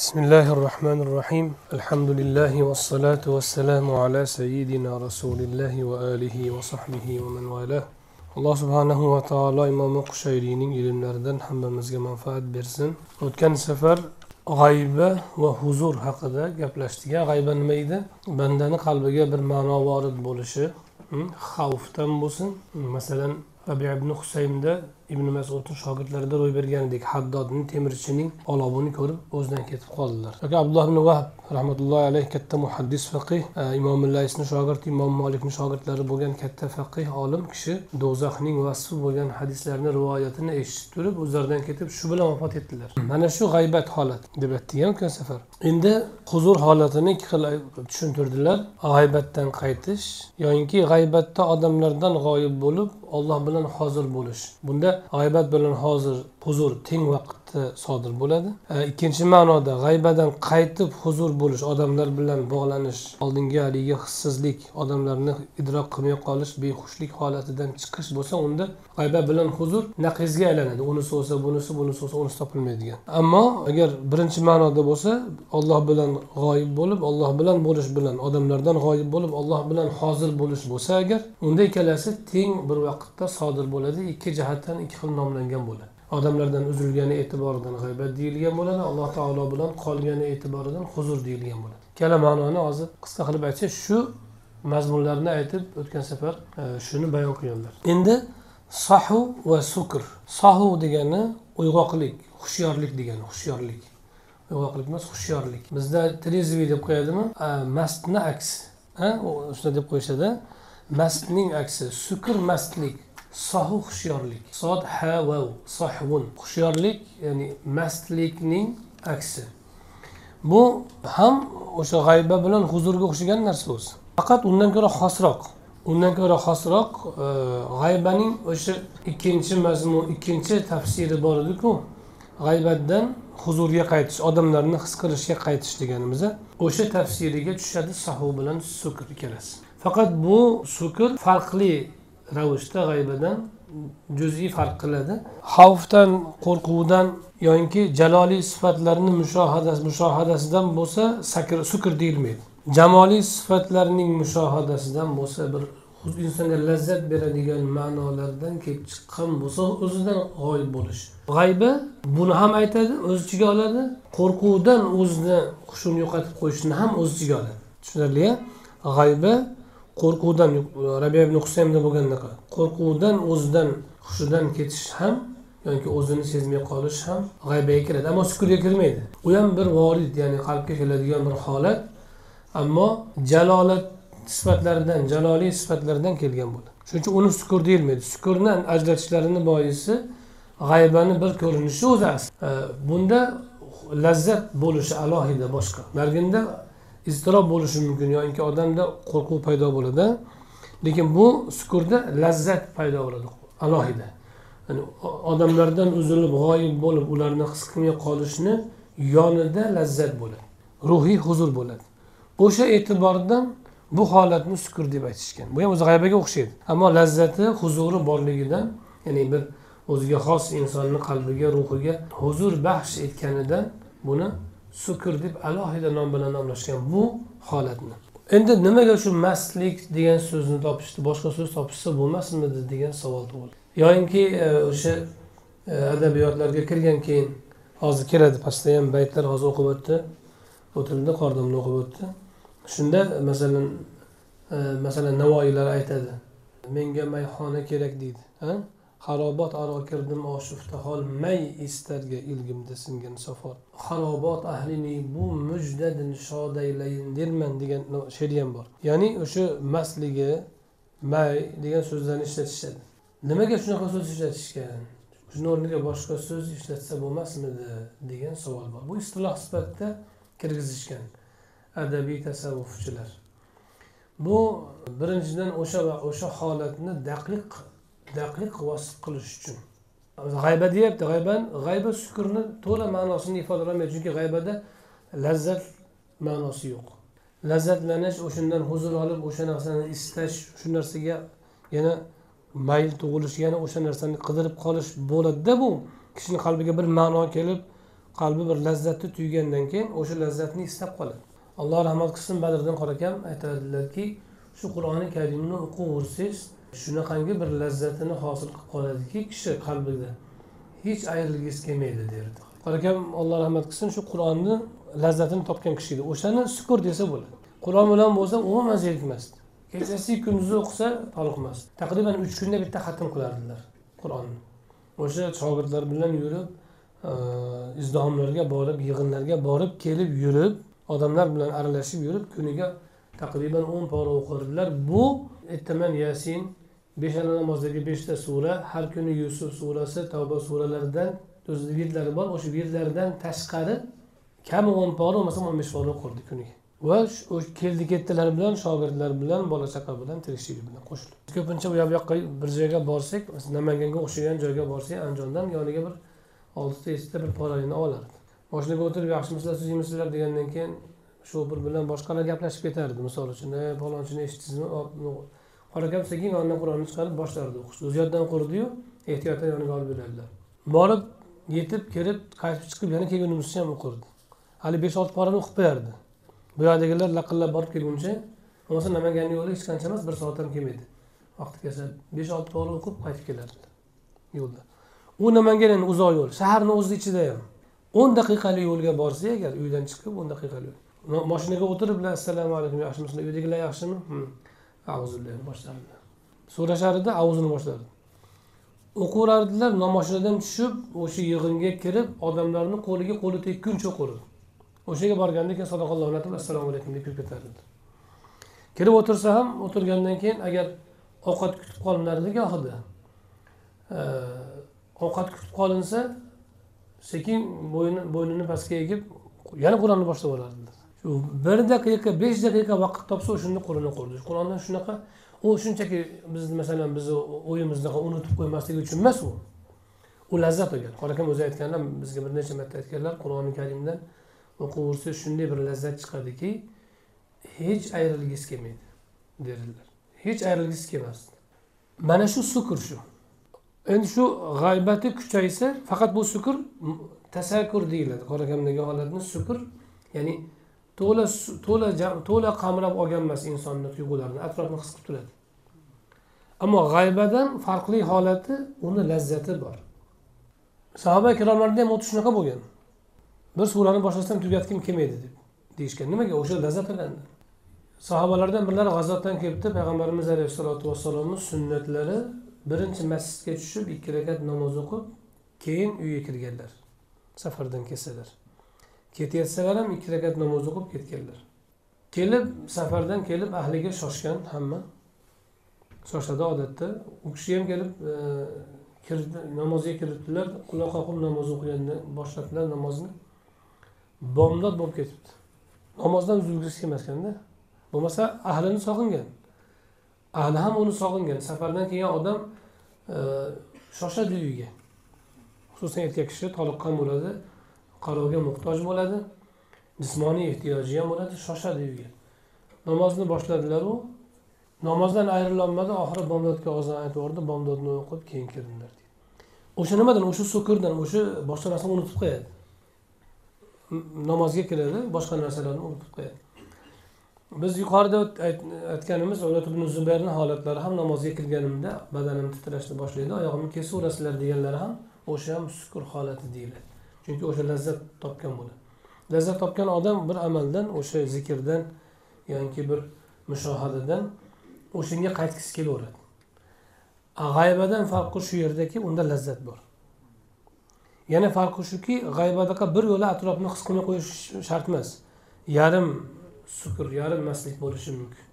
بسم الله الرحمن الرحيم الحمد لله والصلاة والسلام على سيدنا رسول الله وآله وصحبه ومن والاه alloh subhanahu va taolo imomi qushayrining ilmlaridan hammamizga manfaat bersin o'tgan safar g'ayba va huzur haqida gaplashdik g'ayba nima edi bandani qalbiga bir ma'no vorid bo'lishi hm, xavfdan bo'lsin masalan rabi ibn husaynda ibn masudni shogirdlarida ro'y berganidek haddodning temirchining olovini ko'rib o'zidan ketib qoldilar. Yoki abdulloh ibn vahb rahmatullohi alayhi katta muhaddis faqih e, imom laysni shogirdi imom molikni shogirdlari bo'lgan katta faqih olim kishi do'zaxning vasfi bo'lgan hadislarni rivoyatini eshitib turib o'zlaridan ketib shu bilan vafot etdilar. Mana shu g'aybat holat deb aytdik o'tgan safar. Endi huzur holatini ikki xil e, tushuntirdilar. G'aybatdan qaytish yoyinki g'aybatda odamlardan g'oyib bo'lib olloh bilan hozir bo'lish. Bunda g'aybat bilan hozir huzur teng vaqt. Vaqtda sodir bo'ladi. E, ikkinchi ma'noda g'aybadan qaytib huzur bo'lish odamlar bilan bog'lanish oldingi haligi hissizlik odamlarni idrok qilmay qolish behushlik holatidan chiqish bo'lsa unda g'ayba bilan huzur naqizga aylanadi. Unisi bo'lsa bunisi bunisi bo'lsa unisi topilmaydigan. Ammo agar birinchi ma'noda bo'lsa olloh bilan g'oyib bo'lib olloh bilan bo'lish bilan odamlardan g'oyib bo'lib olloh bilan hozir bo'lish bo'lsa agar unda ikkalasi teng bir vaqtda sodir bo'ladi ikki jihatdan ikki xil nomlangan bo'ladi. Odamlardan uzilgani e'tiboridan g'aybat deyilgan bo'ladi alloh taolo bilan qolgani e'tiboridan huzur deyilgan bo'ladi. Ikkala ma'noni hozir qisqa qilib aytsak shu mazmunlarni aytib o'tgan safar e, shuni bayon qilganlar. Endi sahu va sukr. Sahu degani uyg'oqlik hushyorlik degani hushyorlik. Uyg'oqlik emas hushyorlik. Bizda trezvi deb qo'yadimi? E, mastni aksi e, shunday deb qo'yishadi. Mastning aksi sukr mastlik. Sohu hushyorlik. Sod ha vav sohvun. Hushyorlik ya'ni mastlikning aksi. Bu ham o'sha g'ayba bilan huzurga o'xshagan narsa o'zi. Faqat undan ko'ra xosroq. Undan ko'ra xosroq e, g'aybaning o'sha ikkinchi mazmun ikkinchi tafsiri bor ediku g'aybatdan huzurga qaytish odamlarni his qilishga qaytish deganimiz o'sha tafsiriga tushadi sahu bilan sukr ikkalasi. Faqat bu sukr farqli ravishda g'aybadan juz'iy farq qiladi. Xavfdan qo'rquvdan yoinki jaloliy sifatlarni mushohadasi mushohadasidan bo'lsa sakr sukr deyilmaydi. Jamoliy sifatlarning mushohadasidan bo'lsa bir insonga lazzat beradigan ma'nolardan kelib chiqqan bo'lsa o'zidan g'oyib bo'lish. G'ayba buni ham aytadi o'z ichiga oladi. Qo'rquvdan o'zini hushini yo'qotib qo'yishni ham o'z ichiga oladi. Tushunarli g'ayba qo'rquvdan rabiya ibn husaynda bo'lgandaqa. Qo'rquvdan o'zidan hushidan ketish ham yoki o'zini sezmay qolish ham g'aybaga kiradi. Ammo sukurga kirmaydi. U ham bir vorid ya'ni qalbga keladigan bir holat. Ammo jalolat sifatlaridan jaloliy sifatlardan kelgan bo'ladi. Shuning uchun uni sukur deyilmaydi. Sukurni ajratishlarini boisi g'aybani bir ko'rinishi o'zi asli bunda lazzat bo'lishi alohida boshqa. Narigida iztirob bo'lishi mumkin yoki odamda qo'rquv paydo bo'ladi. Lekin bu sukurda lazzat paydo bo'ladi alohida. Yani odamlardan uzilib g'oyib bo'lib ularni his qilmay qolishni yonida lazzat bo'ladi ruhiy huzur bo'ladi. O'sha e'tibordan bu holatni sukur deb aytishgan. Bu ham o'zi g'aybaga o'xshaydi. Ammo lazzati huzuri borligidan ya'ni bir o'ziga xos insonni qalbiga ruhiga huzur baxsh etganidan buni sukr deb alohida nom bilan nomlashgan bu holatni. Endi nimaga shu mastlik degan so'zni topishdi boshqa so'z topishsa bo'lmasmidi degan savol tug'ildi. Yoyinki e, o'sha e, adabiyotlarga kirgan keyin hozir kiradi pastda ham baytlar hozir o'qib o'tdi o'tildi qordimni o'qib o'tdi. Shunda masalan e, masalan navoiylar aytadi menga mayxona kerak deydi xarobot aro kirdim oshufta hol may istarga ilgimda singan safot xarobot ahlini bu mujdadin shodaylayin derman degan she'r ham bor. Ya'ni o'sha masligi may degan so'zlarni ishlatishadi. Nimaga shunaqa so'z ishlatishgan? Shuni o'rniga boshqa so'z ishlatsa bo'lmasmidi degan savol bor. Bu istiloh sifatida kirgizishgan adabiy tasavvufchilar. Bu birinchidan o'sha va o'sha holatni daqiq daqiq vasf qilish uchun. G'ayba deyapti g'ayban g'ayba sukurni to'la ma'nosini ifodalamaydi chunki g'aybada lazzat ma'nosi yo'q. Lazzatlanish o'shandan huzur olib o'sha narsani istash shu narsaga yana mayl tug'ilish yana o'sha narsani qidirib qolish bo'ladida bu. Kishini qalbiga bir ma'no kelib qalbi bir lazzatni tuygandan keyin o'sha lazzatni istab qoladi. Alloh rahmat qilsin badriddin qora akam aytadilarki shu qur'oni karimni o'qiyversangiz shunaqangi bir lazzatini hosil qilib qoladiki kishi qalbida hech ayrilgisi kelmaydi derdi. Qora akam alloh rahmat qilsin shu qur'onni lazzatini topgan kishi edi o'shani sukur desa bo'ladi. Qur'on bilan bo'lsa umuman zerikmasdi kechasi kunduzi o'qisa toliqmasdi taqriban uch kunda bitta xatm qilardilar qur'onni. O'sha shogirdlar bilan yurib izdihomlarga borib yig'inlarga borib kelib yurib odamlar bilan aralashib yurib kuniga taqriban o'n pora o'qirdilar. Bu aytaman yasin beshala namozdagi beshta sura har kuni yusuf surasi tavba suralaridan o'zini virdlari bor o'sha virdlaridan tashqari kami o'n pora bo'lmasam o'n besh pora o'qirdi kuniga. Va keldi ketdilar bilan shogirdlar bilan bola chaqa bilan tirikchilik bilan qo'shilib ko'pincha u yoqqa bir joyga borsak namanganga o'xshagan joyga borsak andijondan yoniga bir oltita yettita bir poraligini olardi. Boshliqqa o'tirib yaxshimisizlar siz degandan keyin shofir bilan boshqalar gaplashib ketardi. Misol uchun e palonchini eshitdingizmi akam sekin yonidan qur'onni chiqarib boshlardi. O'qishni o'zi yoddan qurdiyu ehtiyotdan yoniga olib beradilar. Borib yetib kirib qaytib chiqib yana kelgunimizcha ham o'qirdi hali besh olti porani o'qib qo'yardi. Bu yoqdagilar laqillab borib kelguncha bo'lmasa namangani yo'li hech qancha emas bir soat ham kelmaydi vaqti kelsa besh olti pora o'qib qaytib kelardi yo'lda. U namangan endi uzoq yo'l shaharni o'zini ichida ham. o'n daqiqalik yo'lga borsa agar uydan chiqib o'n daqiqalik mashinaga moshinaga o'tirib assalomu alaykum yaxshimisizlar uydagilar yaxshimi? Hmm. Avzullah boshlardi so'rashar edi avzini boshlardi o'qiverardilar namoshinadan tushib o'sha yig'inga kirib odamlarni qo'liga qo'li tekkuncha o'qirdi. O'sha yerga borgandan keyin sadaqallohu alayhi assalomu alaykum deb kirib ketardi. Kirib o'tirsa ham o'tirgandan keyin agar ovqat kutib qolinardi gohida e, ovqat kutib qolinsa sekin bo'yni bo'ynini pastga egib yana qur'onni boshlab yuborardilar shu bir daqiqa besh daqiqa vaqt topsa o'shani qo'lini qurdi. Qur'ondan shunaqa u shunchaki bizni masalan bizni o'yimizni unutib qo'ymaslik uchun emas u. U lazzat olgan. Qori akam o'zi aytganlar bizga bir necha marta aytganlar qur'oni karimdan o'qiversa shunday bir lazzat chiqadiki hech ayrilgisi kelmaydi derdilar hech ayrilgisi kelmasdi. Mana shu sukur shu. Endi shu g'aybati kuchaysa faqat bu sukur tasakkur deyiladi. Qora akamdagi holatni sukur ya'ni to'la to'la to'la qamrab olgan emas insonni tuyg'ularini atrofni his qilib turadi. Ammo g'aybadan farqli holati uni lazzati bor. Sahoba ikromlarda ham xuddi shunaqa bo'lgan. Bir surani boshlasam tugatgim kelmaydi deb deyishgan. Nimaga? O'sha lazzat olganda sahobalardan birlari g'azotdan kelibdi. Payg'ambarimiz alayhissalotu vassalomni sunnatlari birinchi masjidga tushib ikki rakat namoz o'qib keyin uyga kirganlar. Safardan kelsalar. Ketayotsalar ham ikki rakat namoz o'qib ketganlar. Kelib safardan kelib ahliga shoshgan hamma. Shoshadi odatda. U kishi ham kelib e, kirdi namozga kiribdilar. Quloq qoqib namoz o'qiganda boshladilar namozni bomdod bo'lib ketibdi. Namozdan uzilgisi kelmasganda bo'lmasa ahlini sog'ingan. Ahli ham uni sog'ingan. Safardan kelgan odam e, shoshadi uyiga. Xususan erkak kishi toliqqan bo'ladi. Qarovga muhtoj bo'ladi. Jismoniy ehtiyoji ham bo'ladi. Shoshadi uyga. Namozni boshladilaru namozdan ayrilolmadi oxiri bomdodga og'zini aytib yubordi. Bomdodni o'qib keyin kirdilar o'sha nimadan? O'sha sukurdan o'sha boshqa narsani unutib qo'yadi. Namozga kiradi boshqa narsalarni unutib qo'yadi. Biz yuqorida aytganimiz avlod ibn zubayrni holatlari ham namozga kirganimda badanim titrashni boshlaydi oyog'imni kesaverasizlar deganlari ham o'sha ham sukur holati deyiladi. Chunki o'sha lazzat topgan bo'ladi. Lazzat topgan odam bir amaldan o'sha zikrdan yoki bir mushohadadan o'shanga qaytgisi kelaveradi. G'aybadan farqi shu yerdaki unda lazzat bor. Yana farqi shuki g'aybadaqa bir yo'la atrofni his qilmay qo'yish shart emas. Yarim sukur yarim maslik bo'lishi mumkin.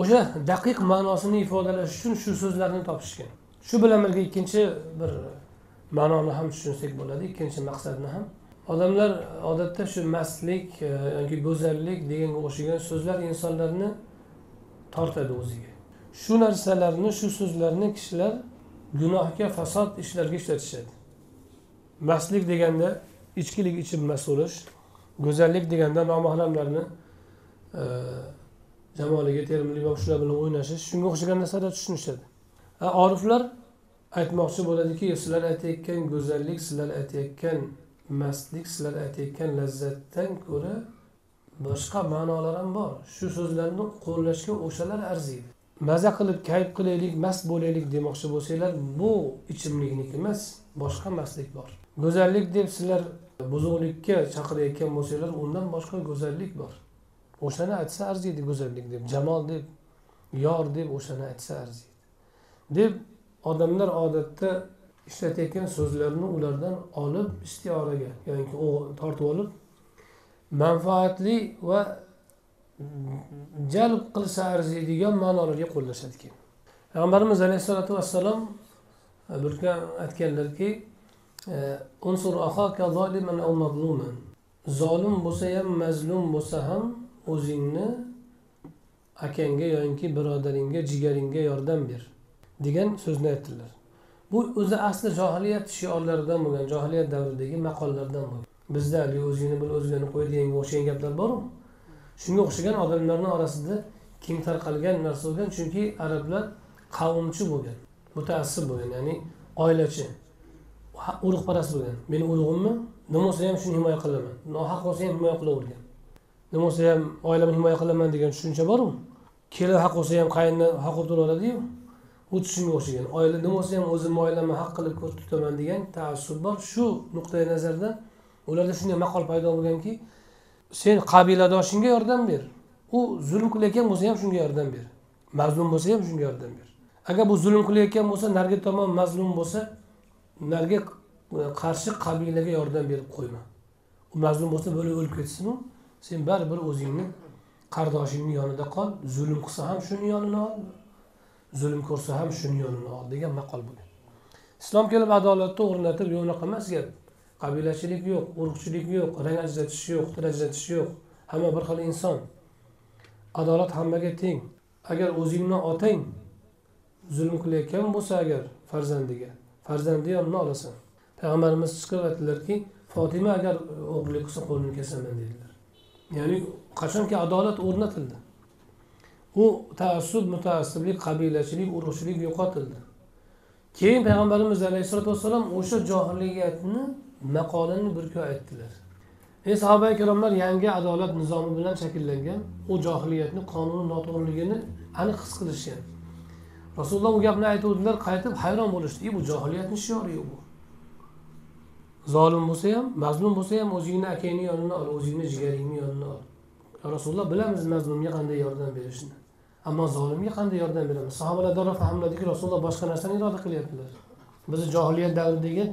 O'sha daqiq ma'nosini ifodalash uchun shu so'zlarni topishgan. Shu bilan birga ikkinchi bir ma'noni ham tushunsak bo'ladi. Ikkinchi maqsadni ham. Odamlar odatda shu mastlik e, yoki go'zallik deganga o'xshagan so'zlar insonlarni tortadi o'ziga. Shu narsalarni shu so'zlarni kishilar gunohga fasod ishlarga ishlatishadi. Mastlik deganda ichkilik ichib mast bo'lish go'zallik deganda nomahramlarni e, jamoliga termilib shular bilan o'ynashish shunga o'xshagan narsalar tushunishadi. Oriflar aytmoqchi bo'ladiki sizlar aytayotgan go'zallik sizlar aytayotgan mastlik sizlar aytayotgan lazzatdan ko'ra boshqa ma'nolar ham bor. Shu so'zlarni qo'llashga o'shalar arziydi maza qilib kayf qilaylik mast bo'laylik demoqchi bo'lsanglar bu ichimlikniki emas boshqa mastlik bor. Go'zallik deb sizlar buzuqlikka chaqirayotgan bo'lsanglar undan boshqa go'zallik bor. O'shani aytsa arziydi go'zallik deb jamol deb yor deb o'shani aytsa arziydi deb odamlar odatda ishlatayotgan so'zlarni ulardan olib istioraga ya'ni tortib olib manfaatli va jalb qilsa arziydigan ma'nolarga qo'llashadi keyin payg'ambarimiz alayhissalotu vassalom e, bir kun aytganlarki e, zolim bo'lsa ham mazlum bo'lsa ham o'zingni akangga yoki birodaringga jigaringga yordam ber. Degan so'zni aytdilar. Bu o'zi asli johiliyat shiorlaridan bo'lgan johiliyat davridagi maqollardan bo'lgan. Bizda haligi o'zingni bil o'zgani qo'y deganga o'xshagan gaplar boru shunga o'xshagan odamlarni orasida keng tarqalgan narsa bo'lgan? Chunki arablar qavmchi bo'lgan mutaassib bo'lgan ya'ni oilachi urug'parast bo'lgan. Meni urug'immi? Nima bo'lsa ham shuni himoya qilaman. Nohaq bo'lsa ham himoya qilavergan. Nima bo'lsa ham oilamni himoya qilaman degan tushuncha boru kelin haq bo'lsa ham qayinni haq bo'lib u tushunga o'xshagan. Oila nima bo'lsa ham o'zimni oilamni haq qilib ko'rib tutaman degan taassub bor. Shu nuqtai nazardan ularda shunday maqol paydo bo'lganki sen qabiladoshingga yordam ber. U zulm qilayotgan bo'lsa ham shunga yordam ber. Mazlum bo'lsa ham shunga yordam ber. Agar bu zulm qilayotgan bo'lsa narigi tomon mazlum bo'lsa narigi e, qarshi qabilaga yordam berib qo'yma. U mazlum bo'lsa bo'lib o'lib ketsin u sen baribir o'zingni qardoshingni yonida qol. Zulm qilsa ham shuni yonini ol. Zulm ko'rsa ham shuni yonini ol degan maqol bo'lgan islom kelib adolatni o'rnatib yo'q unaqa emas gap. Qabilachilik yo'q urug'chilik yo'q rang ajratish yo'q til ajratish yo'q. Hamma bir xil inson. Adolat hammaga teng. Agar o'zingni otang zulm qilayotgan bo'lsa agar farzandiga farzandi yonini olasan. Payg'ambarimiz chiqib aytdilarki fotima agar o'g'irlik qilsa qo'lini kesaman dedilar. Ya'ni qachonki adolat o'rnatildi. U taassub mutaassiblik qabilachilik urug'chilik yo'qotildi. Keyin payg'ambarimiz alayhissalotu vassalom o'sha johiliyatni maqolini bir kun aytdilar. Ey sahoba ikromlar yangi adolat nizomi bilan shakllangan u johiliyatni qonuni noto'g'riligini aniq his qilishgan. Rasululloh u gapni aytuvdilar qaytib hayron bo'lishdi. Bu johiliyatni shiori bu. Zolim bo'lsa ham mazlum bo'lsa ham o'zingni akangni yonini ol o'zingni jigaringni yonini ol. Rasululloh bilamiz mazlumga qanday yordam berishni? Ammo zolimga qanday yordam beramiz? Sahobalar darrov rasululloh boshqa narsani iroda qilyaptilar. Bizni johiliyat davridagi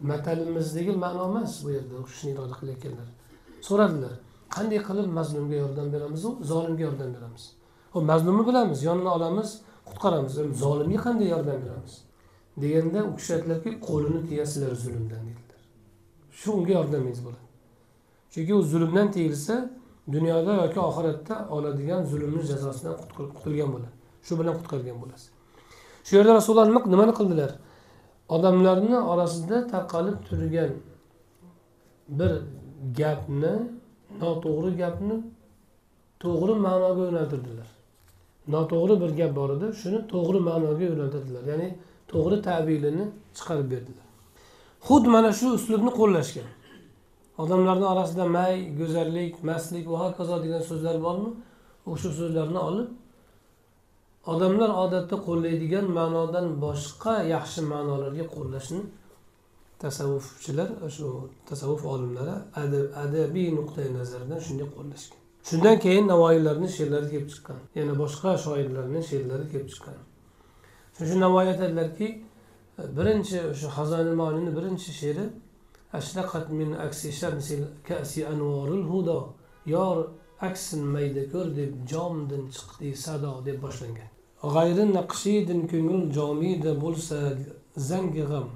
matalimizdagi ma'no emas bu yerda shuni iroda qilayotganlar. So'radilar qanday qilib mazlumga yordam beramizu zolimga yordam beramiz. Ho'p mazlumni bilamiz yonini olamiz qutqaramiz. Zolimga qanday yordam beramiz? Deganda u kishi aytdilarki qo'lini tiyasizlar zulmdan dedilar. Shu unga yordamingiz bo'ladi. Chunki u zulmdan tiyilsa dunyoda yoki oxiratda oladigan zulmni jazosidan qutulgan bo'ladi shu bilan qutqargan bo'lasiz. Shu yerda rasululloh nimani qildilar? Odamlarni orasida tarqalib turgan bir gapni noto'g'ri gapni to'g'ri ma'noga yo'naltirdilar. Noto'g'ri bir gap bor edi shuni to'g'ri ma'noga yo'naltirdilar. Ya'ni to'g'ri tabilini chiqarib berdilar. Xuddi mana shu uslubni qo'llashgan. Odamlarni orasida may go'zallik mastlik va hokazo degan so'zlar bormi? O'sha so'zlarni olib odamlar odatda qo'llaydigan ma'nodan boshqa yaxshi ma'nolarga qo'llashni tasavvufchilar shu tasavvuf olimlari adabiy nuqtai nazardan shunday qo'llashgan. Shundan keyin navoiylarni she'rlari kelib chiqqan yana boshqa shoirlarni she'rlari kelib chiqqan. Shu navoiy aytadilarki birinchi o'sha hazoni birinchi she'ri ashraqat min aksi shamsil kasi anvorul hudo yor aksin mayda ko'r deb jomdin chiqdi sado deb boshlangan. G'ayri naqshidin ko'ngil jomida bo'lsa zangi g'am.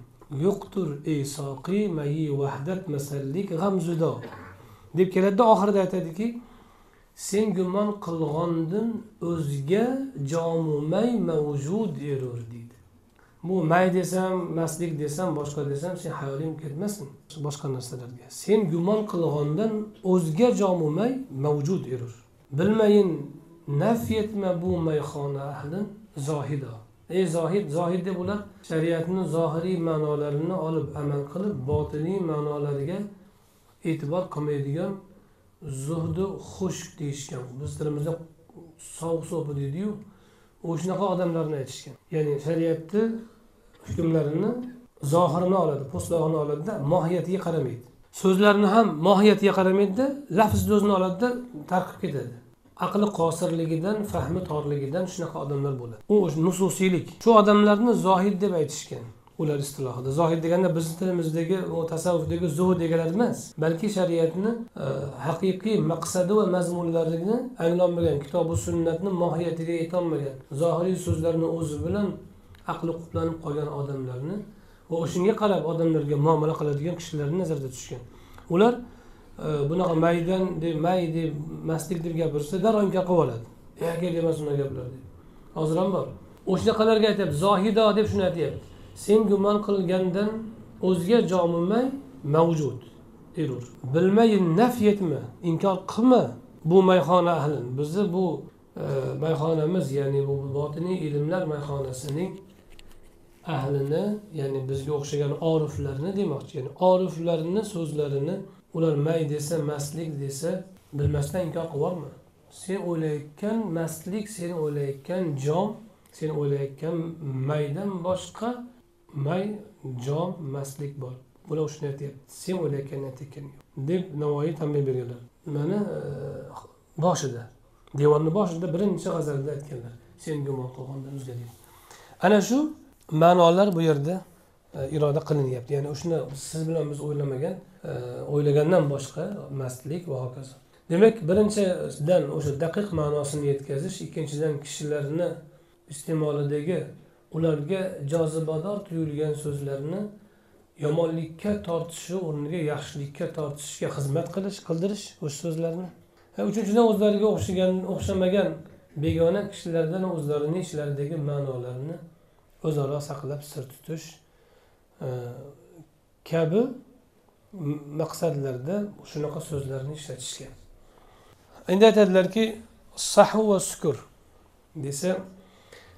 Yo'qtur ey soqi mayi vahdat masallik g'amzudo deb keladida oxirida aytadiki sen gumon qilg'ondin o'zga jomumay mavjud erur deydi. Bu may desam mastlik desam boshqa desam sen hayoling ketmasin. Boshqa narsalarga. Sen gumon qilg'ondan o'zga jomu may mavjud erur. Bilmayin naf yetma bu mayxona ahli zohido ey zohid zohid deb ular shariatni zohiriy ma'nolarini olib amal qilib botiniy ma'nolariga e'tibor qilmaydigan zuhdi xush deyishgan. Biz tilimizda sovuq so'pi deydiyu o'shanaqa odamlarni aytishgan. Ya'ni shariatni hukmlarini zohirini oladi po'stlog'ini oladida mohiyatiga qaramaydi. So'zlarni ham mohiyatiga qaramaydida lafzni o'zini oladida tarqib ketadi. Aqli qosirligidan fahmi torligidan shunaqa odamlar bo'ladi. U nususiylik. Shu odamlarni zohid deb aytishgan. Ular istilohida. Zohid deganda bizni tilimizdagi tasavvufdagi zuhud deganlar emas balki shariatni e, haqiqiy maqsadi va mazmunlarini anglolmagan kitobi sunnatni mohiyatiga yetolmagan zohiriy so'zlarni o'zi bilan aqli quplanib qolgan odamlarni va o'shanga qarab odamlarga muomala qiladigan kishilarni nazarda tutishgan. Ular e, bunaqa maydan deb may deb mastlik deb gapirsa darrov inkor qilib oladi. Kerak emas unaqa gaplar? deb. Hozir ham bor. O'shanaqalarga aytyapti zohido deb shuni aytyapti. Sen gumon qilgandan o'zga jomimay mavjud erur. Bilmay naf yetma inkor qilma bu mayxona ahli bizni bu e, mayxonamiz ya'ni bu botiniy ilmlar mayxonasining ahlini ya'ni bizga o'xshagan oriflarni demoqchi. Ya'ni oriflarni so'zlarini ular may desa mastlik desa bilmasdan inkor qilib yuborma sen o'ylayotgan mastlik sen o'ylayotgan jom sen o'ylayotgan maydan boshqa may jom mastlik bor. Bular shuni aytyapti sen o'ylayotgan aytayotgan yo'q. Deb navoiy tanbeh berganlar. Mana e, boshida devonni boshida birinchi g'azalida aytganlar. Sen gumon qilgandan o'zga deydi ana shu ma'nolar bu yerda e, iroda qilinyapti. Ya'ni o'shani siz bilan biz o'ylamagan e, o'ylagandan boshqa mastlik va hokazo. Demak birinchidan o'sha daqiq ma'nosini yetkazish ikkinchidan kishilarni iste'molidagi ularga jozibador tuyulgan so'zlarni yomonlikka tortishi o'rniga yaxshilikka tortishga xizmat qilish qildirish o'sha so'zlarni uchinchidan o'zlariga o'xshagan o'xshamagan begona kishilardan o'zlarini ichlaridagi ma'nolarni o'zaro saqlab sir tutish e, kabi maqsadlarda shunaqa so'zlarni ishlatishgan. Endi aytadilarki sahu va sukur desa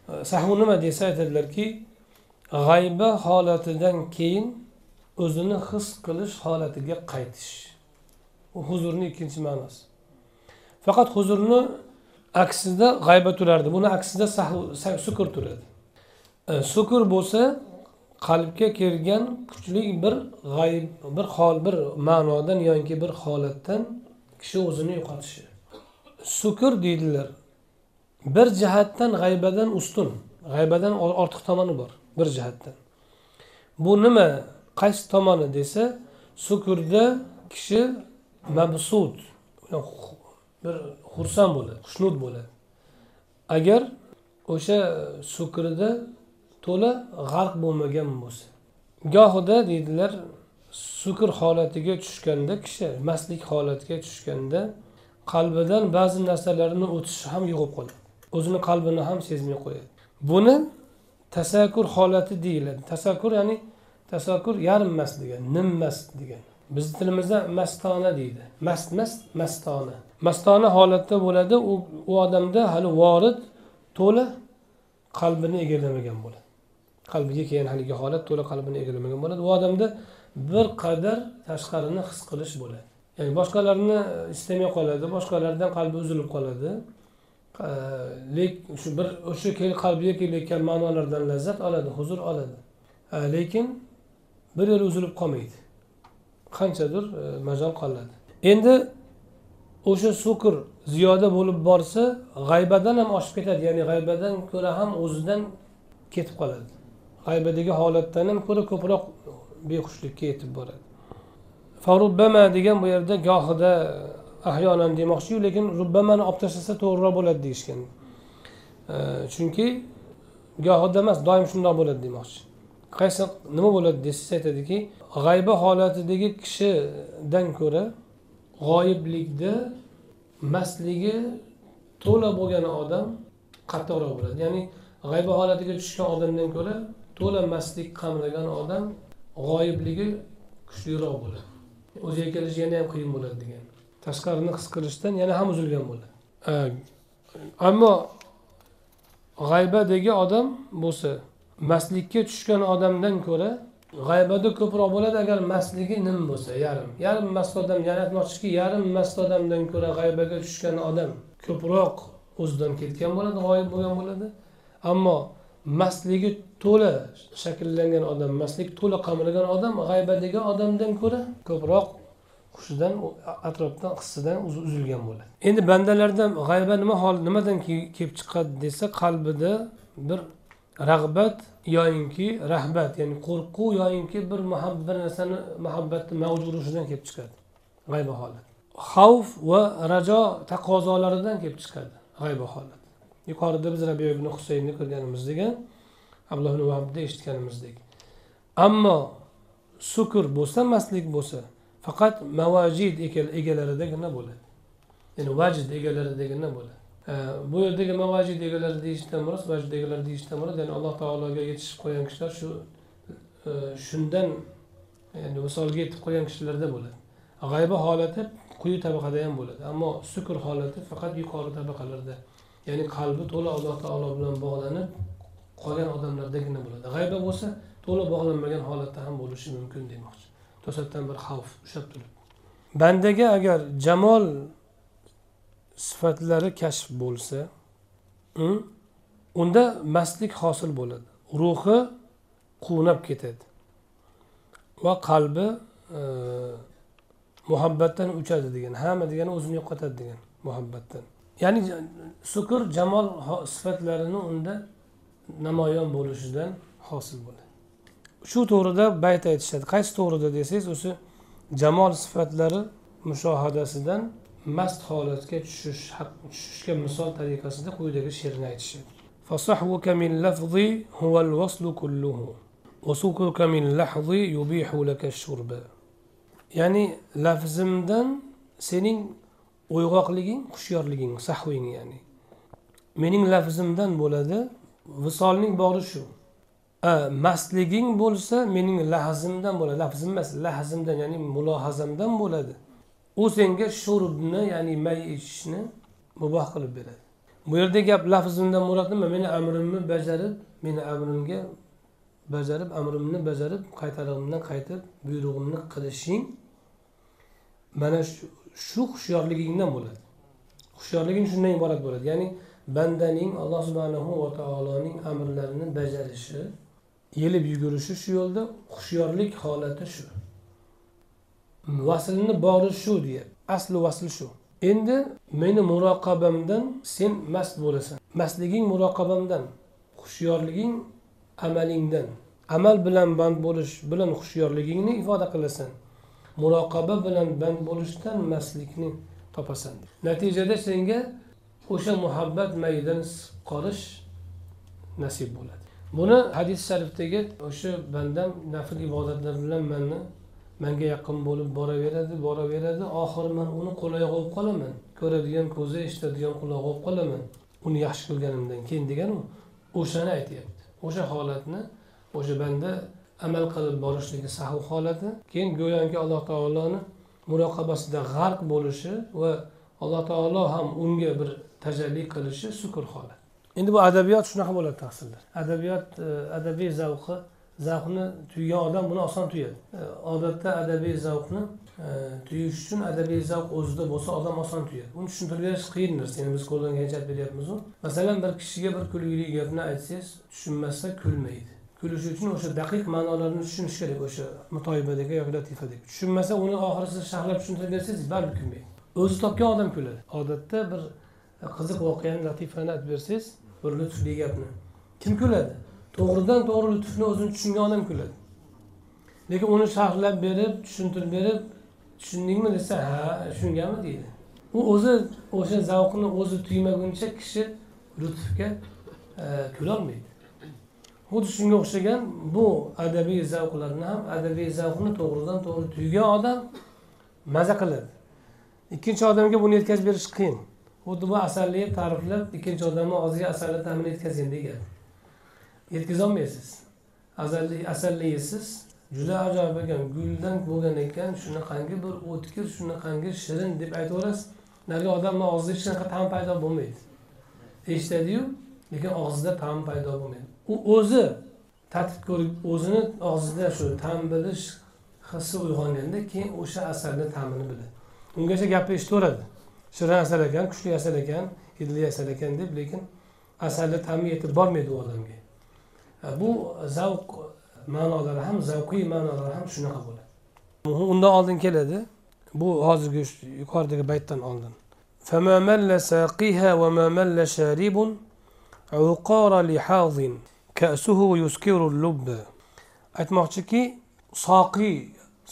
sahu nima desa aytadilarki g'ayba holatidan keyin o'zini his qilish holatiga qaytish. U huzurni ikkinchi ma'nosi. Faqat huzurni aksida g'ayba turardi. Buni aksida sukur turadi. Sukur bo'lsa qalbga kirgan kuchli bir g'ayb bir hol bir ma'nodan yoki bir holatdan kishi o'zini yo'qotishi. Sukur deydilar. Bir jihatdan g'aybadan ustun. G'aybadan ortiq tomoni bor bir jihatdan. Bu nima? Qaysi tomoni desa sukurda kishi mabsud bir xursand bo'ladi xushnud bo'ladi. Agar o'sha sukrida to'la g'arq bo'lmagan bo'lsa gohida deydilar sukr holatiga tushganda kishi mastlik holatiga tushganda qalbidan ba'zi narsalarni o'tishi ham yo'qolib qoladi. O'zini qalbini ham sezmay qo'yadi. Buni tasakkur holati deyiladi. Tasakkur ya'ni tasakkur yarim mast degan nimmas degan. Bizni tilimizda mastona deydi. Mast mast mastona. Mastona holatda bo'ladi. U u odamda hali vorid to'la qalbini egallamagan bo'ladi. Qalbiga kelgan haligi holat to'la qalbini egallamagan bo'ladi. U odamda bir qadar tashqarini his qilish bo'ladi. Ya'ni boshqalarni istamay qoladi boshqalardan qalbi uzilib qoladi. Lekin shu bir o'sha qalbiga kelayotgan ma'nolardan lazzat oladi huzur oladi. Lekin bir yo'li uzilib qolmaydi. Qanchadir e, majol qoladi endi o'sha sukr ziyoda bo'lib borsa g'aybadan ham oshib ketadi ya'ni g'aybadan ko'ra ham o'zidan ketib qoladi. G'aybadagi holatdan ham ko'ra ko'proq behushlikka yetib boradi. Farubbama degan bu yerda gohida ahyonan demoqchiyu lekin rubbamani olib tashlasa to'g'riroq bo'ladi deyishgan. Chunki gohida emas doim shundoq bo'ladi demoqchi. Qaysi nima bo'ladi desangiz aytadiki g'ayba holatidagi kishidan ko'ra g'oyiblikda mastligi to'la bo'lgan odam qattiqroq bo'ladi. Ya'ni g'ayba holatiga tushgan odamdan ko'ra to'la mastlik qamragan odam g'oyibligi kuchliroq bo'ladi. O'ziga kelishi yana ham qiyin bo'ladi degan. Tashqarini his qilishdan yana ham uzilgan bo'ladi e, ammo g'aybadagi odam bo'lsa mastlikka tushgan odamdan ko'ra g'aybada ko'proq bo'ladi agar mastligi nim bo'lsa yarim. Yarim mast odam ya'ni aytmoqchiki yarim mast odamdan ko'ra g'aybaga tushgan odam ko'proq o'zidan ketgan bo'ladi g'oyib bo'lgan bo'ladi. Ammo mastligi to'la shakllangan odam mastlik to'la qamragan odam g'aybadagi odamdan ko'ra ko'proq hushidan atrofdan hissidan uzilgan bo'ladi. Endi bandalarda g'ayba nima hol nimadan kelib chiqadi desa qalbida bir rag'bat yoyinki rahbat ya'ni qo'rquv yoyinki bir bir narsani muhabbatni mavjud bo'lishidan kelib chiqadi g'ayba holat xavf va rajo taqozolaridan kelib chiqadi g'ayba holat yuqorida biz rabiya ibn husaynni ko'rganimizdek abdulloh ibn eshitganimizdek. Ammo sukur bo'lsa mastlik bo'lsa faqat mavajid egalaridagina bo'ladi. Ya'ni vajd egalaridagina bo'ladi. Bu yerdagi mavajid egalari deyishdan murod vajd egalari deyishdan murod ya'ni alloh taologa yetishib qo'ygan kishilar shu e, shundan ya'ni visolga yetib qo'ygan kishilarda bo'ladi. G'ayba holati quyi tabaqada ham bo'ladi. Ammo sukur holati faqat yuqori tabaqalarda ya'ni qalbi to'la alloh taolo bilan bog'lanib qolgan odamlardagina bo'ladi. G'ayba bo'lsa to'la bog'lanmagan holatda ham bo'lishi mumkin demoqchi. To'satdan bir xavf ushlab turib bandaga agar jamol sifatlari kashf bo'lsa unda mastlik hosil bo'ladi. Ruhi quvnab ketadi. Va qalbi e, muhabbatdan uchadi degan hamma degani o'zini yo'qotadi degan muhabbatdan. Ya'ni sukur jamol sifatlarini unda namoyon bo'lishidan hosil bo'ladi. shu to'g'rida bayt aytishadi qaysi to'g'rida desangiz o'sha jamol sifatlari mushohadasidan mast holatga tushish tushishga misol tariqasida quyidagi she'rni aytishadi فصحوك من لفظي هو الوصل كله وسكرك من لحظي يبيح لك الشرب ya'ni lafzimdan sening uyg'oqliging hushyorliging sahving ya'ni mening lafzimdan bo'ladi visolning bori shu Mastliging bo'lsa mening lahzimdan bo'ladi. Lafzim emas lahzimdan ya'ni mulohazamdan bo'ladi. U senga shurbni ya'ni may ichishni muboh qilib beradi. Bu yerda gap lafzimdan murod nima meni amrimni bajarib meni amrimga bajarib amrimni bajarib qaytarig'imdan qaytib buyrug'imni qilishing mana shu hushyorligingdan bo'ladi. Hushyorliging shundan iborat bo'ladi. Ya'ni bandaning alloh subhanahu va taoloning amrlarini bajarishi yelib yugurishi shu yo'lda hushyorlik holati shu. Vaslni bori shu deyapti asli vasl shu. Endi meni muroqabamdan sen mast bo'lasan. Mastliging muroqabamdan hushyorliging amalingdan. Amal bilan band bo'lish bilan hushyorligingni ifoda qilasan. Muroqaba bilan band bo'lishdan mastlikni topasan. Natijada senga o'sha muhabbat mayidan qolish nasib bo'ladi. Buni hadis sharifdagi o'sha bandam nafl ibodatlar bilan manni manga yaqin bo'lib boraveradi boraveradi. Oxiri man uni qo'log'i bo'lib qolaman. Ko'radigan ko'zi eshitadigan qulog'i bo'lib qolaman. Uni yaxshi ko'rganimdan keyin degani o'shani aytyapti. O'sha holatni o'sha banda amal qilib borishligi sahv holati. Keyin go'yoki alloh taoloni muroqabasida g'arq bo'lishi va alloh taolo ham unga bir tajalli qilishi sukur holat. Endi bu adabiyot shunaqa bo'ladi tahsilda adabiyot e, adabiy zavqi zavqni tuygan odam buni oson tuyadi. E, odatda adabiy zavqni e, tuyish uchun adabiy zavq o'zida bo'lsa odam oson tuyadi. Uni tushuntirib berish qiyin narsa. Endi biz qo'ldan kelgancha aytib beryapmizu. Masalan bir kishiga bir kulgili gapni aytsangiz tushunmasa kulmaydi. Kulish uchun o'sha daqiq ma'nolarni tushunish kerak o'sha mutoyibadagi yoki latifadagi tushunmasa uni oxiri siz sharhlab tushuntirib bersangiz baribir kulmaydi. O'zi topgan odam kuladi. Odatda bir qiziq voqeani latifani aytib bersangiz bir lutfli gapni. Kim kuladi? To'g'ridan to'g'ri lutfni o'zini tushungan odam kuladi. Lekin uni sharhlab berib tushuntirib berib tushundingmi desa ha tushunganmi deydi. U o'zi o'sha zavqni o'zi tuymaguncha kishi lutfga e, kulolmaydi. Xuddi shunga o'xshagan bu adabiy zavqlarni ham adabiy zavqni to'g'ridan to'g'ri tuygan odam maza qiladi. Ikkinchi odamga buni yetkazib berish qiyin. Xuddi bu asalni ta'riflab ikkinchi odamni og'ziga asalni ta'mini yetkazing degan. Yetkazolmaysiz. Asalni yeysiz juda ajoyib ekan guldan bo'lgan ekan shunaqangi bir o'tkir shunaqangi shirin deb aytaverasiz. Narigi odamni og'zida hech qanaqa ta'm paydo bo'lmaydi. Eshitadiyu lekin og'zida ta'm paydo bo'lmaydi. U o'zi tatib ko'rib o'zini og'zida shu ta'm bilish hissi uyg'onganda keyin o'sha asalni ta'mini biladi. Ungacha gapni eshitaveradi. shirin asal ekan kuchli asal ekan hidli asal ekan deb lekin asalni ta'mi yetib bormaydi u odamga bu zavq ma'nolari ham zavqiy ma'nolari ham shunaqa bo'ladi undan oldin keladi bu hozirgi yuqoridagi baytdan oldin فما مل ساقيها وما مل شارب عقار لحاظ كأسه يسكر اللب aytmoqchiki soqiy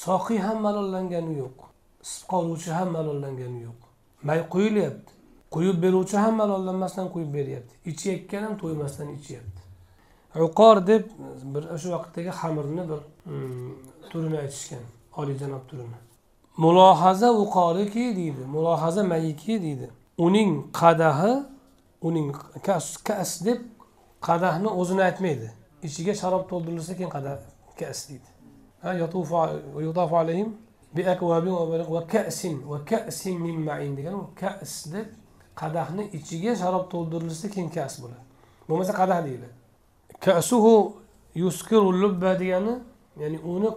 soqiy ham malollangani yo'q isib qoluvchi ham malollangani yo'q May quyilyapti quyib beruvchi ham malollanmasdan quyib beryapti. Ichayotgan ham to'ymasdan ichyapti uqor deb bir o'sha vaqtdagi xamirni bir mm, turini aytishgan. Olijanob turini. Mulohaza uqoriki deydi mulohaza mayiki deydi. Uning qadahi uning kas deb qadahni o'zini aytmaydi. Ichiga sharob to'ldirilsa keyin qadah kas deydi. Alayhim va kasin va kasin min main degan kas deb qadahni ichiga sharob to'ldirilsa keyin kas bo'ladi. Bo'lmasa qadah deyiladi kasuhu yuskiru lubba degani ya'ni uni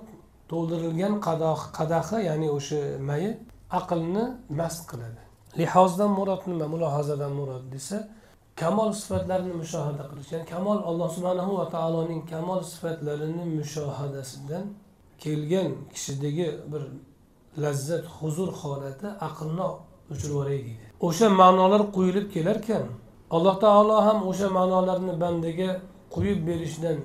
to'ldirilgan qadoh qadahi ya'ni o'sha mayi aqlni mast qiladi. Lihozdan murod nima? Mulohazadan murod desa kamol sifatlarini mushohada qilish. Ya'ni kamol alloh subhanahu va taoloning kamol sifatlarini mushohadasidan kelgan kishidagi bir lazzat huzur holati aqlni o'chirib yuboray deydi. O'sha ma'nolar quyilib kelarkan alloh taolo ham o'sha ma'nolarni bandaga quyib berishdan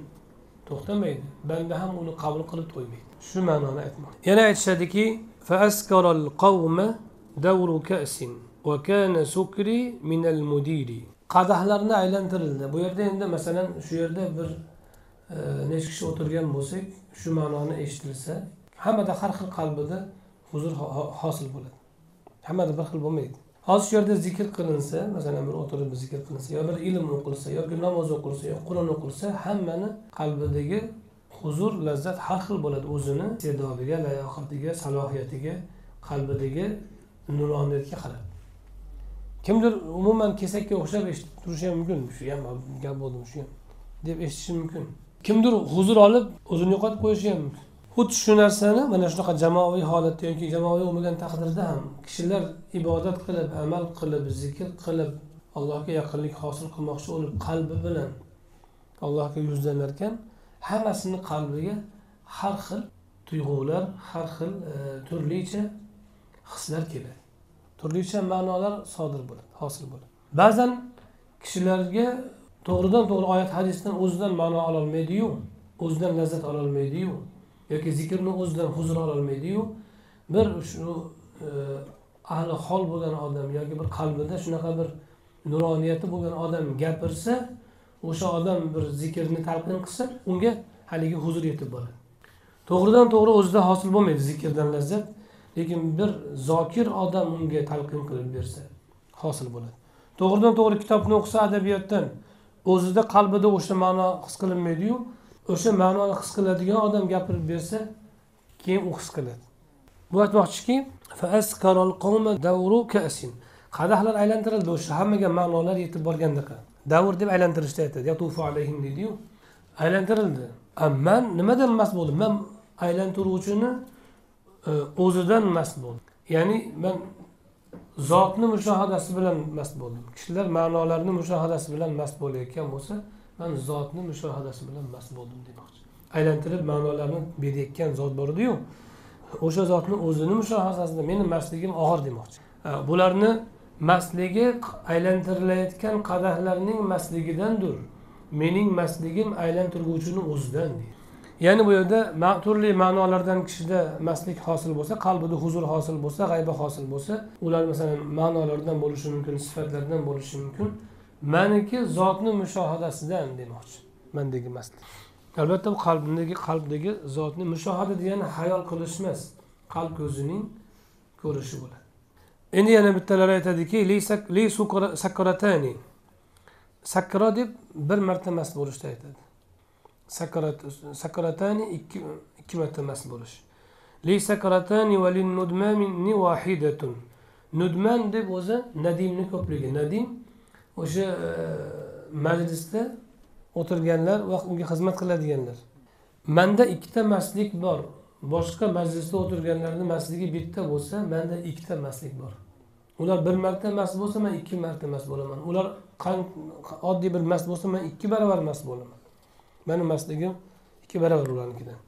to'xtamaydi banda ham uni qabul qilib qo'ymaydi. Shu ma'noni aytmoqda. Yana aytishadiki qadahlarni aylantirildi. Bu yerda endi masalan shu yerda bir necha kishi o'tirgan bo'lsak shu ma'noni eshitilsa hammada har xil qalbida huzur hosil bo'ladi. Hammada bir xil bo'lmaydi. Hozir shu yerda zikr qilinsa masalan bir o'tirib zikr qilinsa yo bir ilm o'qilsa yoki namoz o'qilsa yo qur'on o'qilsa hammani qalbidagi huzur lazzat har xil bo'ladi. O'zini iste'dodiga layoqatiga salohiyatiga qalbidagi nuroniyatga qarab. Kimdir umuman kesakka o'xshab eshitib turishi ham mumkin. Shu ham gap bo'ldimi shu ham deb eshitishi mumkin. Kimdir huzur olib o'zini yo'qotib qo'yishi ham mumkin. Xuddi shu narsani mana shunaqa jamoaviy holatda yoki jamoaviy bo'lmagan taqdirda ham kishilar ibodat qilib amal qilib zikr qilib allohga yaqinlik hosil qilmoqchi bo'lib qalbi bilan allohga yuzlanarkan hammasini qalbiga har xil tuyg'ular har xil e, turlicha hislar keladi. Turlicha ma'nolar sodir bo'ladi hosil bo'ladi. Ba'zan kishilarga to'g'ridan to'g'ri oyat hadisdan o'zidan ma'no ololmaydiyu o'zidan lazzat ololmaydiyu yoki zikrni o'zidan huzur ololmaydiyu. Bir shu e, ahli hol bo'lgan odam yoki bir qalbida shunaqa bir nuroniyati bo'lgan odam gapirsa o'sha odam bir zikrni talqin qilsa unga haligi huzur yetib boradi. To'g'ridan to'g'ri o'zida hosil bo'lmaydi zikrdan lazzat lekin bir zokir odam unga talqin qilib bersa hosil bo'ladi. To'g'ridan to'g'ri kitobni o'qisa adabiyotdan o'zida qalbida o'sha ma'no his qilinmaydiyu. O'sha ma'noni his qiladigan odam gapirib bersa keyin u his qiladi. Bu aytmoqchiki qadahlar aylantirildi o'sha hammaga ma'nolar yetib borgandaqa. Davr deb aylantirishda aytadi alayhim deydiyu. Aylantirildi. Man nimadan mast bo'ldim? Man aylantiruvchini e, o'zidan mast bo'ldim. Ya'ni man zotni mushohadasi bilan mast bo'ldim. Kishilar ma'nolarni mushohadasi bilan mast bo'layotgan bo'lsa man zotni mushohadasi bilan mast bo'ldim demoqchi. Aylantirib ma'nolarni berayotgan zot bor ediyu o'sha zotni o'zini mushohadasida meni mastligim og'ir demoqchi. Bularni mastligi aylantirilayotgan qadahlarning mastligidandir. Mening mastligim aylantirguvchini o'zidan deydi ya'ni bu yerda turli ma'nolardan kishida mastlik hosil bo'lsa qalbida huzur hosil bo'lsa g'ayba hosil bo'lsa ular masalan ma'nolardan bo'lishi mumkin sifatlardan bo'lishi mumkin. Maniki zotni mushohadasidan demoqchi mandagi mastlik albatta bu qalbdagi qalbdagi zotni mushohada degani hayol qilish emas qalb ko'zining ko'rishi bo'ladi. Endi yana bittalari aytadiki li sakratani sakra deb bir marta mast bo'lishni aytadi. Sakaratani ikki ikki marta mast bo'lish. Li sakratani va lin nudmani vahidatun nudman deb o'zi nadimni ko'pligi. Nadim o'sha e, majlisda o'tirganlar va unga xizmat qiladiganlar. Manda ikkita mastlik bor. Boshqa majlisda o'tirganlarni mastligi bitta bo'lsa manda ikkita mastlik bor. Ular bir marta mast bo'lsa man ikki marta mast bo'laman. Ular oddiy bir mast bo'lsa man ikki barobar mast bo'laman. Mani mastligim ikki barobar ularnikidan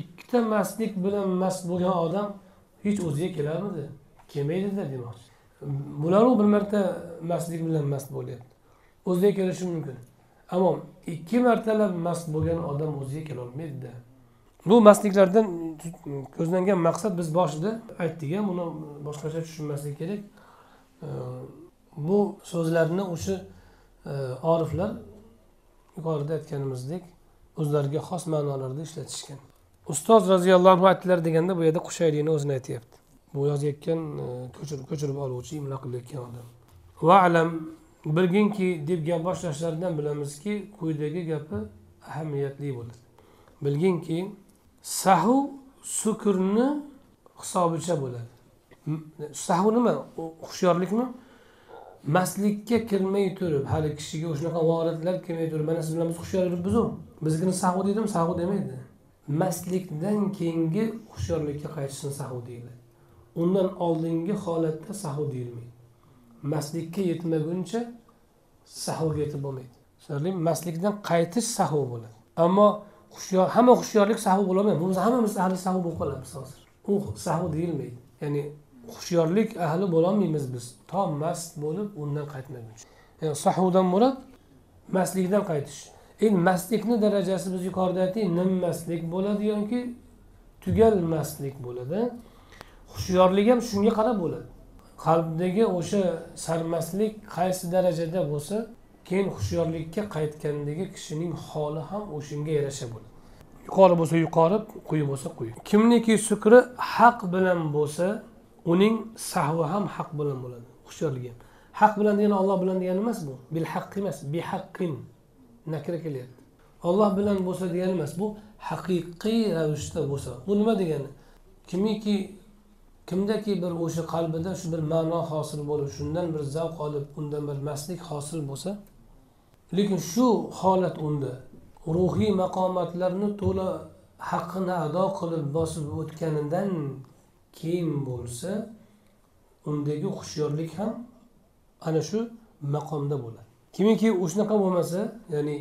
ikkita mastlik bilan mast bo'lgan odam hech o'ziga kelarmidi kelmaydida demoqchi bular bir marta mastlik bilan mast bo'lyapti o'ziga kelishi mumkin ammo ikki martalab mast bo'lgan odam o'ziga kelolmaydida bu mastliklardan ko'zlangan maqsad biz boshida aytdik ham buni boshqacha tushunmaslik kerak bu so'zlarni o'sha oriflar yuqorida aytganimizdek o'zlariga xos ma'nolarda ishlatishgan. Ustoz roziyallohu anhu aytdilar deganda bu yerda qushayriyni o'zini aytyapti. Bu yozayotgan e, ko'chirib ko'chirib oluvchi imlo qilayotgan odam. Va alam bilginki deb gap boshlashlaridan bilamizki quyidagi gapi ahamiyatli bo'ladi. Bilginki sahu sukurni hisobicha bo'ladi. Sahu nima? Hushyorlikmi? Maslikka kirmay turib hali kishiga shunaqa voratlar kelmay turib mana siz bilan biz hushyor yuribmizu biznikini sahu deydimi sahu demaydi. Maslikdan keyingi hushyorlikka qaytishni sahu deydi. Undan oldingi holatda sahu deyilmaydi. Maslikka yetmaguncha sahuga yetib bo'lmaydi. Tushunarli maslikdan qaytish sahu bo'ladi. Ammo hushyor hamma hushyorlik sahu bo'lolmaydi bo'lmasa hammamiz ahli sahu bo'lib qolamiz hozir. U sahu deyilmaydi. Ya'ni hushyorlik ahli bo'lolmaymiz biz. To mast bo'lib undan qaytmaguncha. Ya'ni sahudan murod mastlikdan qaytish. Endi mastlikni darajasi biz yuqorida aytdik nimmastlik bo'ladi yoki tugalmaslik bo'ladi hushyorlik ham shunga qarab bo'ladi. Qalbdagi o'sha sarmastlik qaysi darajada bo'lsa keyin hushyorlikka qaytgandagi kishining holi ham o'shanga yarasha bo'ladi. Yuqori bo'lsa yuqori quyi bo'lsa quyi. Kimniki sukri haq bilan bo'lsa uning sahvi ham haq bilan bo'ladi hushyorligi ham. Haq bilan degani olloh bilan degani emas bu. Bil haq emas bihaqqin nakra kelyapti. Olloh bilan bo'lsa degani emas bu haqiqiy ravishda bo'lsa. Bu nima degani? Kimiki kimdaki bir o'sha qalbida shu bir ma'no hosil bo'lib shundan bir zavq olib undan bir mastlik hosil bo'lsa lekin shu holat unda ruhiy maqomatlarni to'la haqqini ado qilib bosib o'tganidan keyin bo'lsa undagi hushyorlik ham ana shu maqomda bo'ladi. Kimiki shunaqa bo'lmasa ya'ni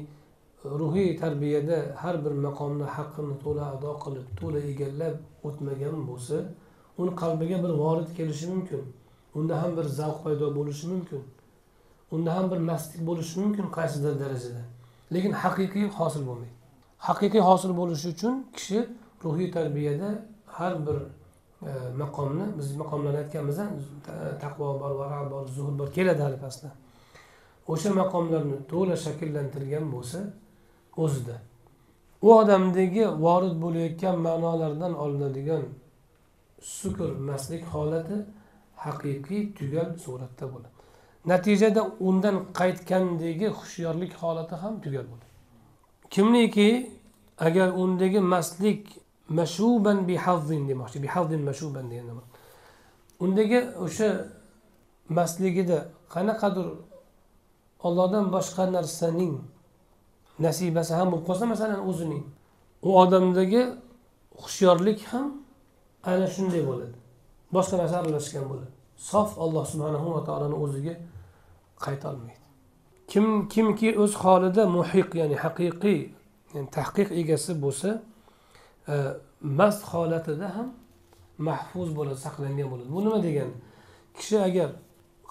ruhiy tarbiyada har bir maqomni haqqini to'la ado qilib to'la egallab o'tmagan bo'lsa uni qalbiga bir vorid kelishi mumkin unda ham bir zavq paydo bo'lishi mumkin unda ham bir mastlik bo'lishi mumkin qaysidir darajada. Lekin haqiqiy hosil bo'lmaydi. Haqiqiy hosil bo'lishi uchun kishi ruhiy tarbiyada har bir maqomni biz maqomlarni aytganmiz taqvo bor varo bor zuhud bor keladi hali pastda o'sha maqomlarni to'la shakllantirgan bo'lsa o'zida u odamdagi vorid bo'layotgan ma'nolardan olinadigan sukr mastlik holati haqiqiy tugal suratda bo'ladi natijada undan qaytgandagi hushyorlik holati ham tugal bo'ladi kimniki agar undagi mastlik mashuban bihazzin demoqchi bihazzin mashuban degani undagi o'sha mastligida qanaqadir ollohdan boshqa narsaning nasibasi ham bo'lib qolsa masalan o'zining u odamdagi hushyorlik ham ana shunday bo'ladi. Boshqa narsa aralashgan bo'ladi. Sof alloh subhanahu va taoloni o'ziga qaytolmaydi kim kimki o'z holida muhiq ya'ni haqiqiy yani tahqiq egasi bo'lsa Э, mast holatida ham mahfuz bo'ladi saqlangan bo'ladi. Bu nima degani kishi agar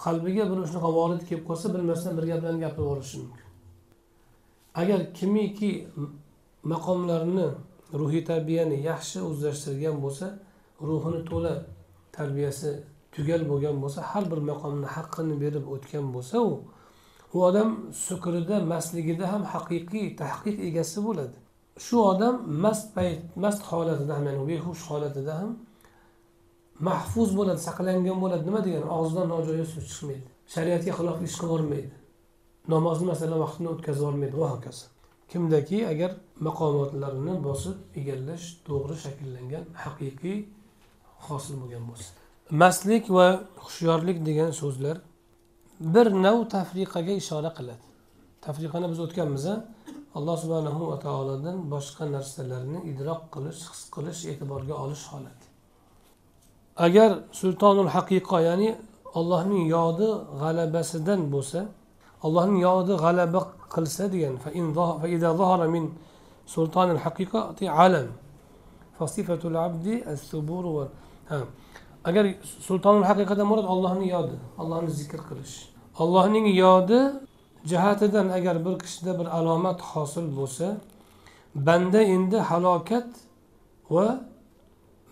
qalbiga bir shunaqa vorid kelib qolsa bilmasdan bir gaplarni gapirib yuborishi mumkin. Agar kimiki maqomlarni ruhiy tarbiyani yaxshi o'zlashtirgan bo'lsa ruhini to'la tarbiyasi tugal bo'lgan bo'lsa har bir maqomni haqqini berib o'tgan bo'lsa u u odam sukrida mastligida ham haqiqiy tahqiq egasi bo'ladi. Shu odam mast payt mast holatida ham ya'ni behush holatida ham mahfuz bo'ladi saqlangan bo'ladi. Nima degani? Og'zidan nojo'ya so'z chiqmaydi. Shariatga xilof ish qilib yubormaydi namozni masalan vaqtini o'tkazib yubormaydi va hokazo kimdaki agar maqomotlarini bosib egallash to'g'ri shakllangan haqiqiy hosil bo'lgan bo'lsa. Mastlik va hushyorlik degan so'zlar bir nav tafriqaga ishora qiladi. Tafriqani biz o'tganmiz a alloh subhanahu va taolodan boshqa narsalarni idrok qilish his qilish e'tiborga olish holati. Agar sultonul haqiqo ya'ni allohning yodi g'alabasidan bo'lsa allohning yodi g'alaba qilsa degan sultonil haqiqati alam fasifatul abdi as-subur va agar sultonul haqiqadan murod allohning yodi allohni zikr qilish. Allohning yodi jihatidan agar bir kishida bir alomat hosil bo'lsa banda endi halokat va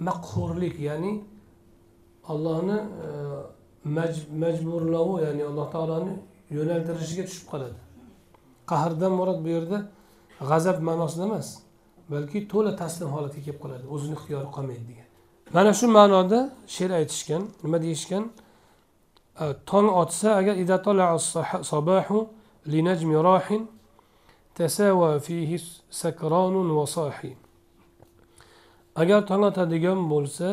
maqhurlik ya'ni allohni e, majburlovi ya'ni alloh taoloni yo'naltirishiga tushib qoladi. Qahrdan murod bu yerda g'azab ma'nosida emas balki to'la taslim holatga kelib qoladi o'zini ixtiyori qolmaydi degan. Mana shu ma'noda she'r aytishgan nima deyishgan? E, tong otsa agar لنجم راح تساوى فيه سكران وصاحي agar tong otadigan bo'lsa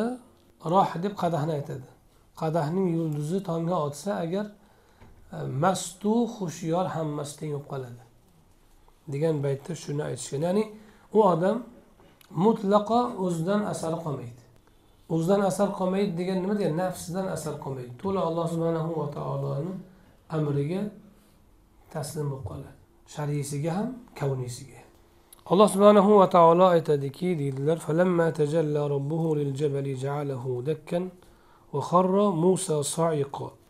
roh deb qadahni aytadi qadahning yulduzi tongga otsa agar e, mastu hushyor hammasi teng bo'lib qoladi degan baytda shuni aytishgan ya'ni u odam mutlaqo o'zidan asari qolmaydi o'zidan asar qolmaydi degan nima degani nafsidan asar qolmaydi to'la alloh subhanahu va taoloni amriga taslim bo'lib qoladi. Shariysiga ham kavniysiga alloh subhanahu va taolo aytadiki deydilar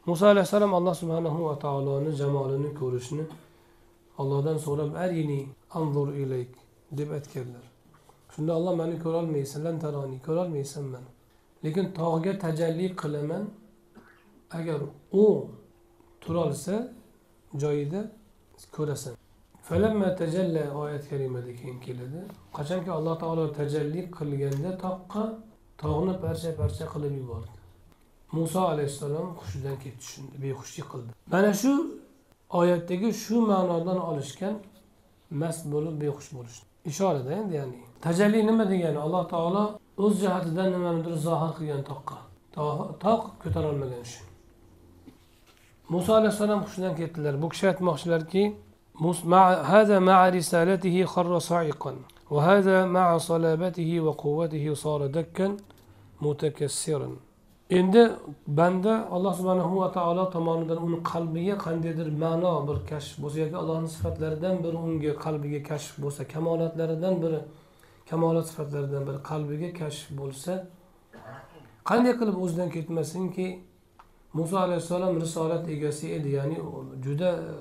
muso alayhissalom alloh subhanahu va taoloni jamolini ko'rishni allohdan so'rab arini anzur ilayk deb aytganlar. Shunda olloh mani ko'rolmaysan lan taroni ko'rolmaysan mani. Lekin tog'ga tajalli qilaman agar u turolsa joyida ko'rasan. Falamma tajalla oyat karimada keyin keladi. Qachonki alloh taolo tajalli qilganda toqqa tog'ni parcha parcha qilib yubordi. Muso alayhissalom hushidan ketdi shunda behushlik qildi. Mana shu oyatdagi shu ma'nodan olishgan mast bo'lib behush bo'lish ishorada endi ya'ni tajalli nima degani? Alloh taolo o'z jihatidan nimanidir zohir qilgan toqqa. Tog' ko'tarolmagan shu. muso alayhissalom hushidan ketdilar bu kishi aytmoqchilarki هذا مع رسالته خر صاعقا وهذا مع صلابته وقوته صار دكا متكسرا endi banda alloh subhanahu va taolo tomonidan uni qalbiga qandaydir ma'no bir kashf bo'lsa yoki allohni sifatlaridan biri unga qalbiga kashf bo'lsa kamolatlaridan biri kamolat sifatlaridan biri qalbiga kashf bo'lsa qanday qilib o'zidan ketmasinki muso alayhissalom risolat egasi edi ya'ni juda e,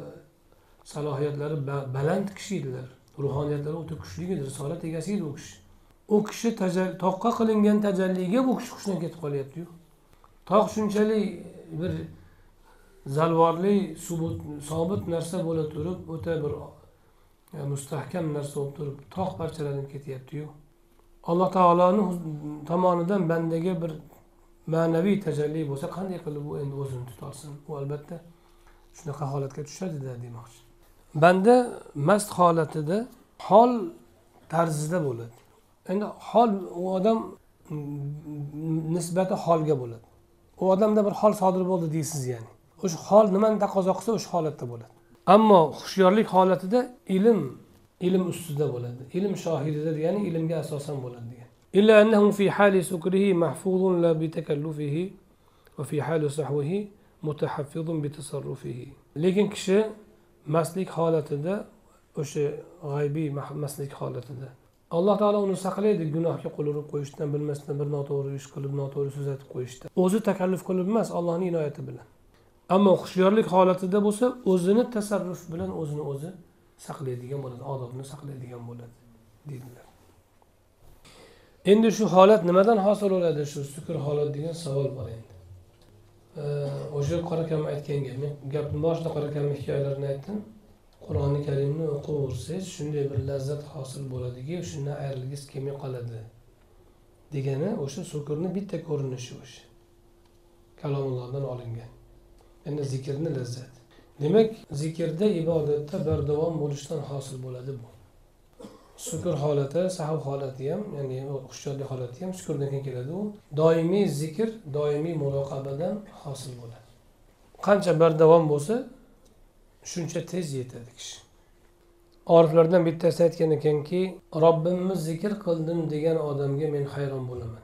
salohiyatlari baland kishi edilar. Ruhoniyatlari o'ta kuchli edi risolat egasi edi u kishi. U kishi toqqa qilingan tajalliga bu kishi hushdan ketib qolyaptiyu. Tog' shunchalik e, bir zalvorli subut sobit narsa bo'la turib o'ta bir e, mustahkam narsa bo'lib turib tog' parchalanib ketyaptiyu. Alloh taoloni tomonidan bandaga bir ma'naviy tajalli bo'lsa qanday qilib u endi o'zini tutolsin u albatta shunaqa holatga tushadida demoqchi. Banda mast holatida hol tarzida bo'ladi. Endi hol u odam nisbati holga bo'ladi. U odamda bir hol sodir bo'ldi deysiz ya'ni. O'sha hol nimani taqozo qilsa o'sha holatda bo'ladi. Ammo hushyorlik holatida ilm ilm ustida bo'ladi. Ilm shohidida ya'ni ilmga asosan bo'ladi degan. إلا أنه في حال سكره محفوظ لا بتكلفه وفي حال صحوه متحفظ بتصرفه lekin kishi mastlik holatida o'sha g'aybiy mastlik holatida alloh taolo uni saqlaydi gunohga qo'l urib qo'yishdan bilmasdan bir noto'g'ri ish qilib noto'g'ri so'z aytib qo'yishdan o'zi takalluf qilib emas allohni inoyati bilan ammo hushyorlik holatida bo'lsa o'zini tasarruf bilan o'zini o'zi saqlaydigan bo'ladi odobni saqlaydigan bo'ladi deydilar endi shu holat nimadan hosil bo'ladi? Shu sukr holat degan savol bor endi. O'sha qorakam aytganga men gapni boshida qorakamni hikoyalarini aytdim. Qur'oni karimni o'qiyversangiz shunday bir lazzat hosil bo'ladiki shundan ayrilgisi kelmay qoladi degani o'sha sukurni bitta ko'rinishi o'sha. Kalomullohdan olingan. Endi zikrni lazzat. Demak zikrda ibodatda bardavom bo'lishdan hosil bo'ladi bu. Shukur holati sahv holati ham ya'ni hushyorlik holati ham shukurdan keyin keladi. U doimiy zikr doimiy muloqabadan hosil bo'ladi. Qancha bardavom bo'lsa shuncha tez yetadi kishi. Oriflardan bittasi aytgan ekanki robbimni zikr qildim degan odamga men hayron bo'laman.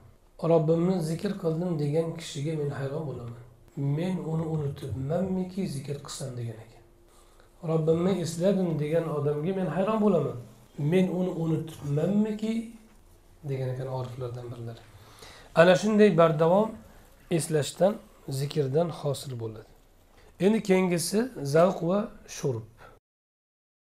Robbimni zikr qildim degan kishiga men hayron bo'laman. Men uni unutibmanmiki zikr qilsam degan ekan. Robbimni esladim degan odamga men hayron bo'laman. Men uni unutibmanmiki degan ekan oriflardan birlari ana shunday bardavom eslashdan zikrdan hosil bo'ladi. Endi keyingisi zavq va shurb